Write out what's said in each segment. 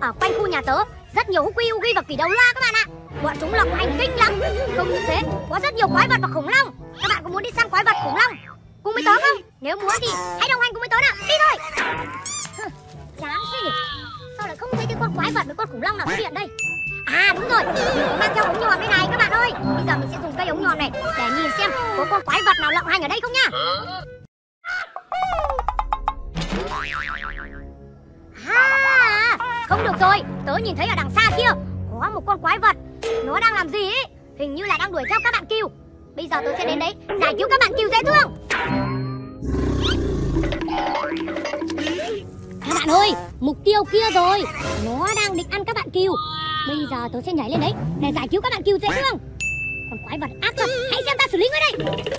Ở quanh khu nhà tớ Rất nhiều Hugi Hugi và kỳ đầu loa các bạn ạ. Bọn chúng lộng hành kinh lắm. Không những thế Có rất nhiều quái vật và khủng long. Các bạn có muốn đi săn quái vật khủng long? Cùng với tớ không? Nếu muốn thì hãy đồng hành cùng với tớ nào. Đi thôi. Chán thế nhỉ. Sao lại không thấy cái con quái vật với con khủng long nào xuất hiện đây? À đúng rồi. Mình mang theo ống nhòm đây này các bạn ơi. Bây giờ mình sẽ dùng cây ống nhòm này Để nhìn xem có con quái vật nào lộng hành ở đây không nha À, không được rồi, tớ nhìn thấy ở đằng xa kia Có một con quái vật. Nó đang làm gì ấy Hình như là đang đuổi theo các bạn kêu Bây giờ tớ sẽ đến đấy giải cứu các bạn kêu dễ thương. Các bạn ơi, mục tiêu kia rồi. Nó đang định ăn các bạn kêu Bây giờ tớ sẽ nhảy lên đấy Để giải cứu các bạn kêu dễ thương. Con quái vật ác thật Hãy xem ta xử lý ngay đây.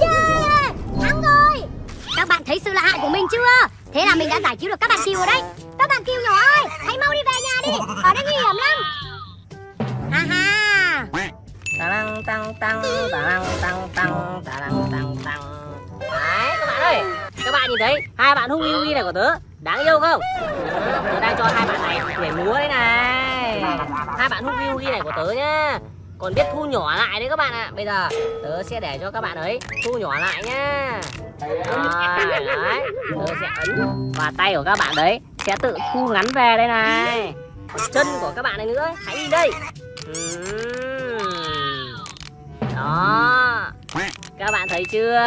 Yeah! Thắng rồi! Các bạn thấy sự lạ hại của mình chưa? Thế là mình đã giải cứu được các bạn kiều rồi đây Các bạn kiều nhỏ ơi, hãy mau đi về nhà đi. Ở đây nguy hiểm lắm. Ha ha. Tà lăng tăng tăng tà lăng tăng tăng tà lăng tăng tăng. Đấy các bạn ơi. Các bạn nhìn thấy hai bạn hung huy này của tớ đáng yêu không? Tớ đang cho hai bạn này để múa đấy này. Hai bạn hung huy này của tớ nhá còn biết thu nhỏ lại đấy các bạn ạ. Bây giờ tớ sẽ để cho các bạn ấy thu nhỏ lại nhá. Rồi, đấy. Tớ sẽ ấn và tay của các bạn đấy sẽ tự thu ngắn về đây này. Còn chân của các bạn này nữa. Hãy đi đây. Đó. Các bạn thấy chưa?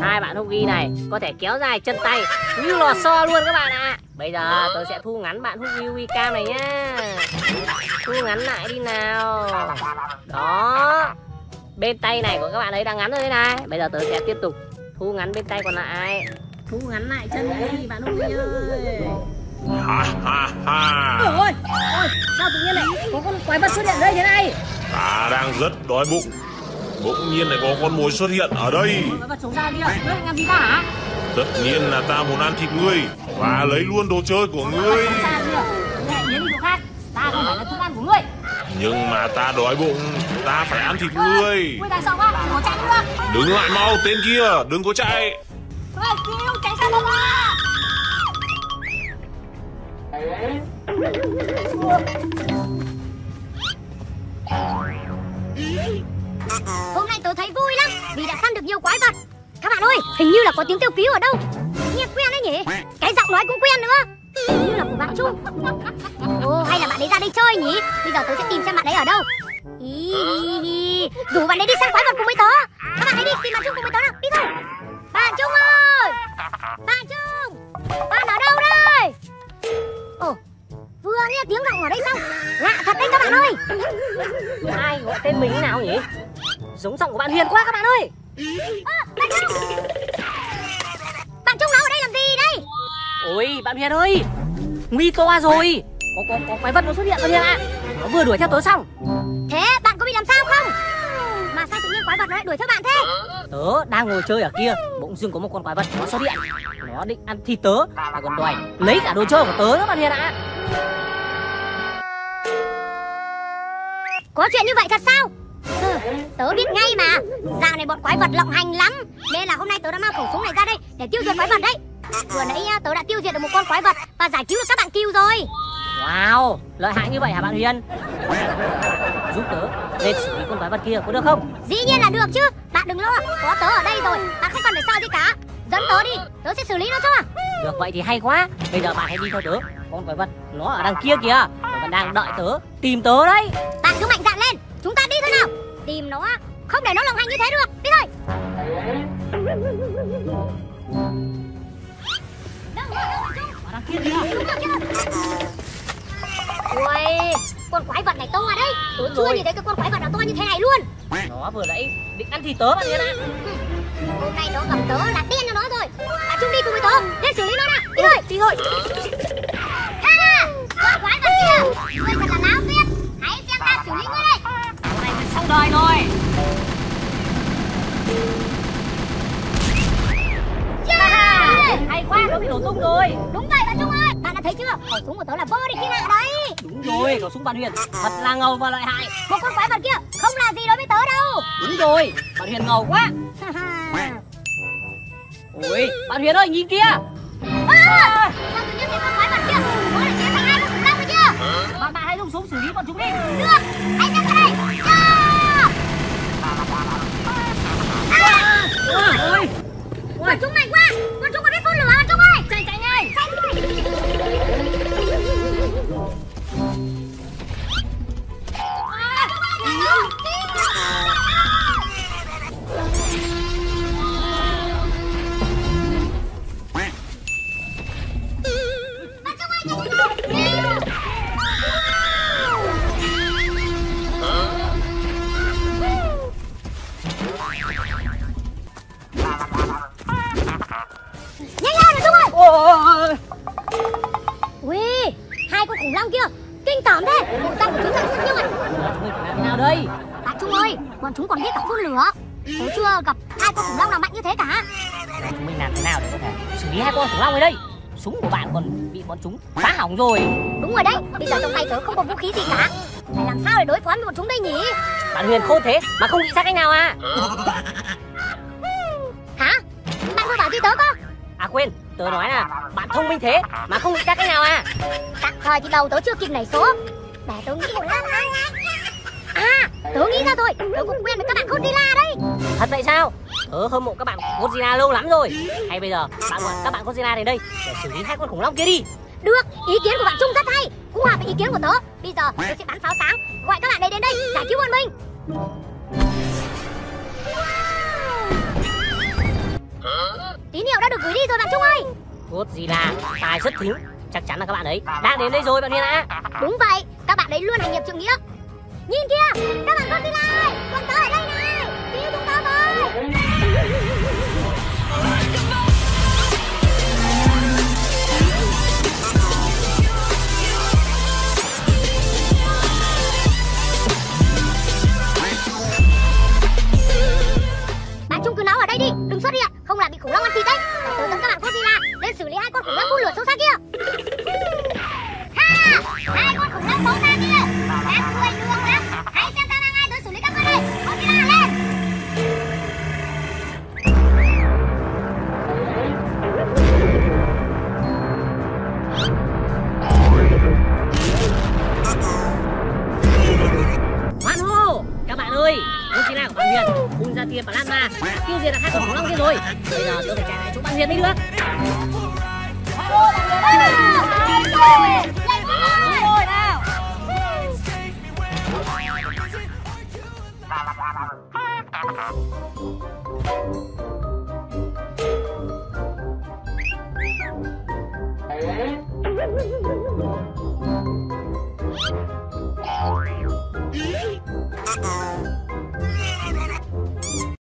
Hai bạn Hugi này có thể kéo dài chân tay như lò xo luôn các bạn ạ bây giờ tôi sẽ thu ngắn bạn Hugi Hugi cam này nhá. Thu ngắn lại đi nào. Đó. Bên tay này của các bạn ấy đang ngắn rồi đây này. Bây giờ tôi sẽ tiếp tục thu ngắn bên tay còn lại. Thu ngắn lại chân đi bạn Hugi ơi. Ha ha ha. Ôi ôi sao tự nhiên lại có con quái vật xuất hiện đây thế này? Ta đang rất đói bụng. Bỗng nhiên lại có con mồi xuất hiện ở đây. Quái vật chống ra kia. Làm gì ta hả? Tất nhiên là ta muốn ăn thịt ngươi Và lấy luôn đồ chơi của ngươi. đi chỗ khác. Ta không phải là thức ăn của ngươi. Nhưng mà ta đói bụng Ta phải ăn thịt ngươi. Ui, đáng sợ quá, đừng có chạy Đứng lại mau tên kia Đừng có chạy. Cứu, tránh xa tôi ra Hôm nay tớ thấy vui lắm Vì đã săn được nhiều quái vật. Các bạn ơi, hình như là có tiếng kêu cứu ở đâu. Nghe quen đấy nhỉ nói cũng quen nữa. Như là của bạn Trung. Ồ, hay là bạn ấy ra đây chơi nhỉ? Bây giờ tớ sẽ tìm xem bạn ấy ở đâu. Ý. Rủ bạn ấy đi săn quái vật cùng với tớ. Các bạn hãy đi tìm bạn Trung cùng với tớ nào. Đi thôi. Bạn Trung ơi! Bạn Trung! Bạn ở đâu đây? Ồ Vừa nghe tiếng giọng ở đây xong. Lạ thật đấy các bạn ơi. Ai gọi tên mình thế nào nhỉ? Giống giọng của bạn Hiền quá các bạn ơi. Ơ, bạn Trung Ôi, bạn Hiền ơi. Nguy to rồi. Có, có, có quái vật nó xuất hiện rồi Hiền ạ. Nó vừa đuổi theo tớ xong. Thế bạn có bị làm sao không? Mà sao tự nhiên quái vật nó lại đuổi theo bạn thế? Tớ đang ngồi chơi ở kia Bỗng dưng có một con quái vật nó xuất hiện. Nó định ăn thịt tớ. Và còn đòi lấy cả đồ chơi của tớ nữa bạn Hiền ạ. Có chuyện như vậy thật sao? Ừ, Tớ biết ngay mà. Dạo này bọn quái vật lộng hành lắm. Nên là hôm nay tớ đã mang khẩu súng này ra đây Để tiêu diệt quái vật đấy Vừa nãy à, tớ đã tiêu diệt được một con quái vật Và giải cứu được các bạn kêu rồi. Wow, lợi hại như vậy hả bạn Hiền Giúp tớ lên xử lý con quái vật kia có được không? Dĩ nhiên là được chứ. Bạn đừng lo Có tớ ở đây rồi Bạn không cần phải sợ gì cả. Dẫn tớ đi Tớ sẽ xử lý nó cho. Được vậy thì hay quá. Bây giờ bạn hãy đi theo tớ. Con quái vật nó ở đằng kia kìa. Nó vẫn đang đợi tớ Tìm tớ đấy. Bạn cứ mạnh dạn lên Chúng ta đi thôi nào. Tìm nó Không để nó lộng hành như thế được. Đi thôi Ui Con quái vật này to đấy Tôi chưa Rồi. nhìn thấy cái con quái vật nào to như thế này luôn Nó vừa nãy định ăn thịt tớ bạn Hiền ạ Hôm nay nó gặp tớ là tiên cho nó rồi À chung đi cùng với tớ Lên xử lý nó đã. Đi thôi Đi thôi Ha ha Con quái vật kia Ngươi thật là láo tuyết Hãy xem ta xử lý ngươi đây Hôm nay mình xong đời rồi bị nổ tung rồi. Đúng vậy bạn Trung ơi Bạn đã thấy chưa? Khẩu súng của tớ là vô địch thiên hạ đấy. Đúng rồi khẩu súng bạn huyền. Thật là ngầu và lợi hại. Một con quái vật kia không là gì đối với tớ đâu. Đúng rồi bạn huyền ngầu quá. Ôi bạn huyền ơi nhìn kia à, Sao tự nhiên cái con quái vật kia Nó lại biến thành hai con khủng long chưa bạn bạn hãy dùng súng xử lý bọn chúng đi. Được Hãy cái này. Yeah. À, ôi. Bọn chúng mạnh quá Bọn chúng có ơi Chạy chạy Chạy ngay đây. Bạn trung ơi bọn chúng còn biết cả phun lửa. Tớ chưa gặp hai con khủng long nào mạnh như thế cả. Chúng mình làm thế nào để có thể xử lý hai con khủng long ở đây? Súng của bạn còn bị bọn chúng phá hỏng rồi. Đúng rồi đấy bây giờ trong tay tớ không có vũ khí gì cả. Phải làm sao để đối phó với bọn chúng đây nhỉ? Bạn huyền khôn thế mà không nghĩ ra cách nào à? Hả? Bạn vừa bảo gì tớ có à quên tớ nói là bạn thông minh thế mà không nghĩ ra cách nào à? Tạm thời thì đầu tớ chưa kịp nảy số. Để tớ nghĩ một lát tớ nghĩ ra rồi. Tớ cũng quen với các bạn Godzilla đấy. Thật vậy sao? Tớ hâm mộ các bạn Godzilla lâu lắm rồi. Hay bây giờ bạn gọi các bạn Godzilla đến đây để xử lý hai con khủng long kia đi. Được ý kiến của bạn trung rất hay. Cũng hợp với ý kiến của tớ. Bây giờ tớ sẽ bắn pháo sáng gọi các bạn ấy đến đây giải cứu bọn mình. Tín hiệu đã được gửi đi rồi bạn trung ơi. Godzilla tài rất thính. Chắc chắn là các bạn ấy đang đến đây rồi bạn Huyền ạ. Đúng vậy các bạn ấy luôn hành nghiệp trượng nghĩa nhìn kia các bạn Godzilla ơi bọn tớ ở đây này. Cứu chúng tớ với bạn Chung cứ nấu ở đây đi, đừng xuất hiện. Không là bị khủng long ăn thịt đấy. Tớ dẫn các bạn Godzilla lên xử lý hai con khủng long phun lửa xấu xa kia. Ha! Hai con khủng long xấu xa kia. Đáng cười đường các bạn ơi của bạn Huyền. Bung ra tia plasma. Tiêu diệt được hai con khủng long kia rồi. Bây giờ tôi phải chạy lại chỗ bạn Huyền đi được Uh-oh.